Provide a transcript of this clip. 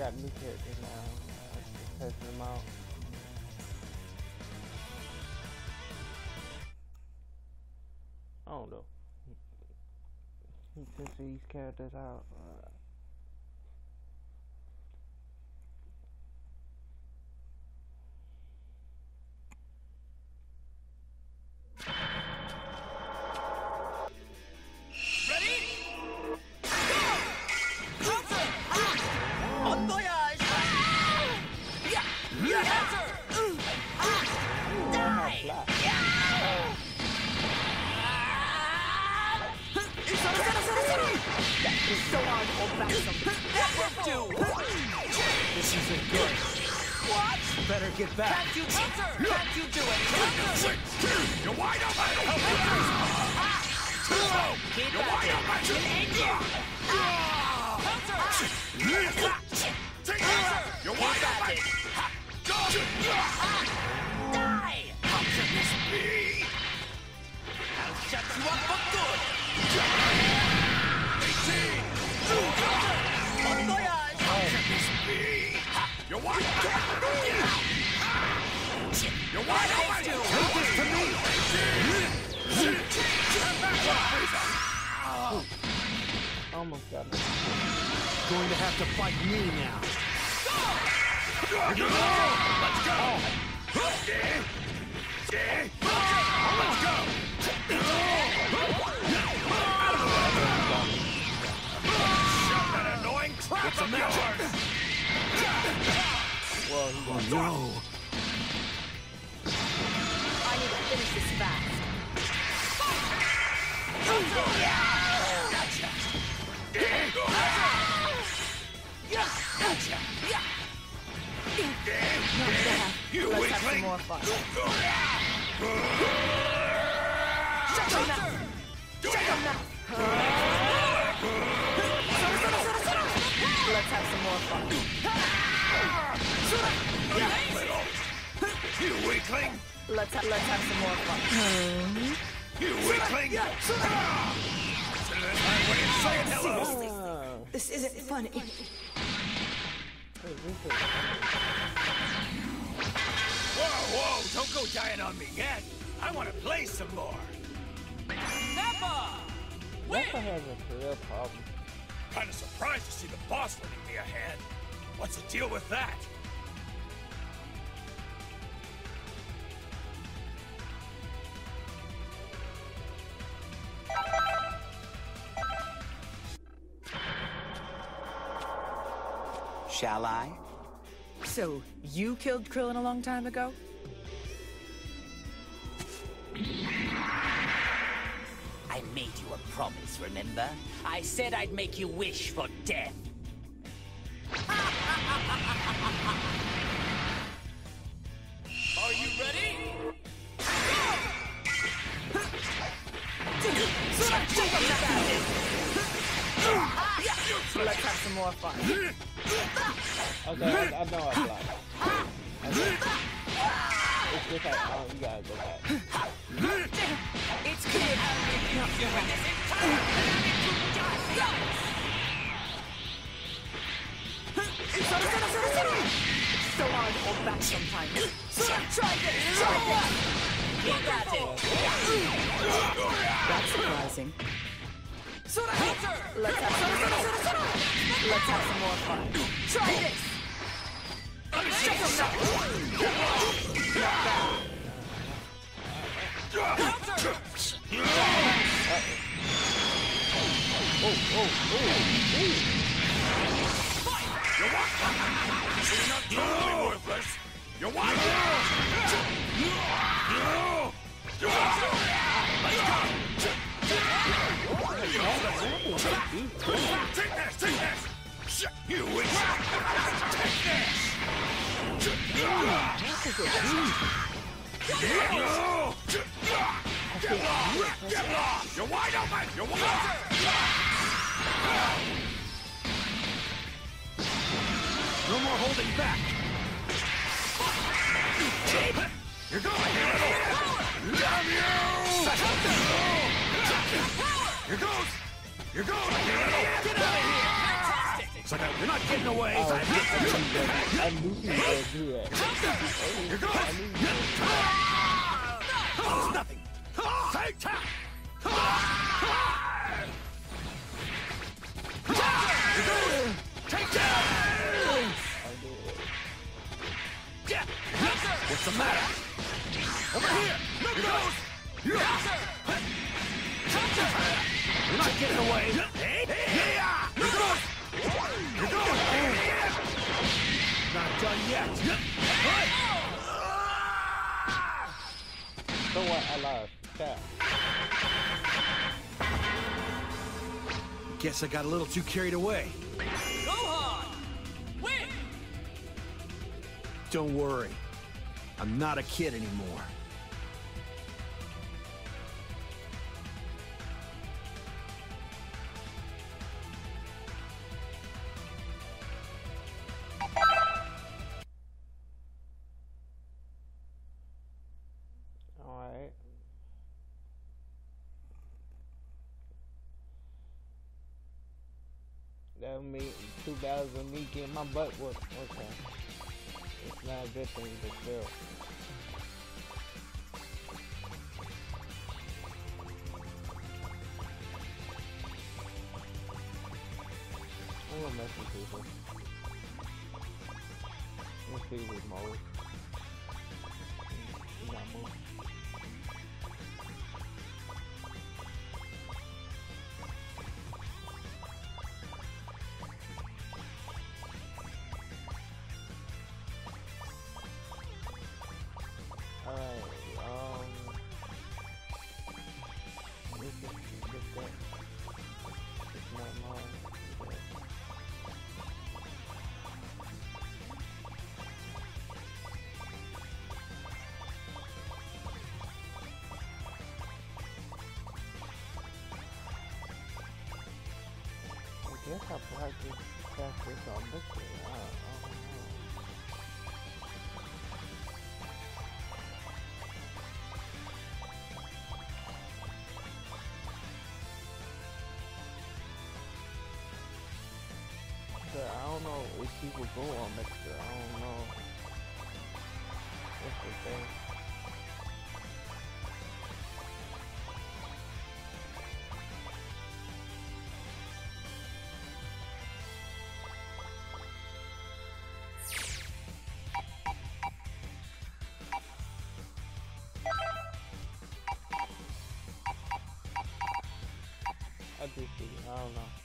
got new characters now. Uh, just testing them out. I don't know. He test these characters out. Uh, This isn't good. What? Better get back. Can't you, can't you do it? You're wide open! Keep You're wide open! Take it! You're wide open! Die! How can this be? I'll shut you up for good. Almost got me. Going to have to fight me now. Let's go! Yeah. Yeah. Let's go! Shut that annoying crap of yours! Well, he got Oh no. I need to finish this fast. You Let's have some more fun. Shut your mouth! Shut your mouth! Let's have some more fun. You weakling! Let's ha- let's have some more fun. You weakling! That's my way of saying hello! This isn't funny. Hey, this is- Whoa, whoa! Don't go dying on me yet! I want to play some more! Nappa! Nappa has a career problem. Kinda surprised to see the boss lending me a hand. What's the deal with that? Shall I? So you killed Krillin a long time ago? I made you a promise, remember? I said I'd make you wish for death. Are you ready? Let's have some more fun. Okay, I, I know I blocked. It's just like, oh, you gotta go back. It's kid. It's so hard to hold back sometimes. Try this. Try this. Keep at it. That's surprising. Let's have. Let's have some more fun. Try this. Shut your mouth. Not bad. Counter! Oh, oh, oh, You're not totally worthless! You're wide Take this! Take this! You! Take this! You're wide open! You're wide open! No more holding back. You're going! Damn you! Here goes! Here goes! Get out of here! It's like you're not getting away. I, was, I, knew he was gonna do that. Here goes. I knew he was gonna It's nothing. Take that. Take that. I knew it. Yeah. What's the matter? Over here. Here goes. You're not getting away. So what? I lost. Cat. Guess I got a little too carried away. Gohan! Win! Don't worry. I'm not a kid anymore. That me two battles of me getting my butt whooped. Okay. It's not a good thing, but still. I'm gonna mess with people. Let's see with mode. Got move. Guess I practice practice on victory. I, I don't know. But I don't know if people go on Mixer. I don't I do see. I don't know.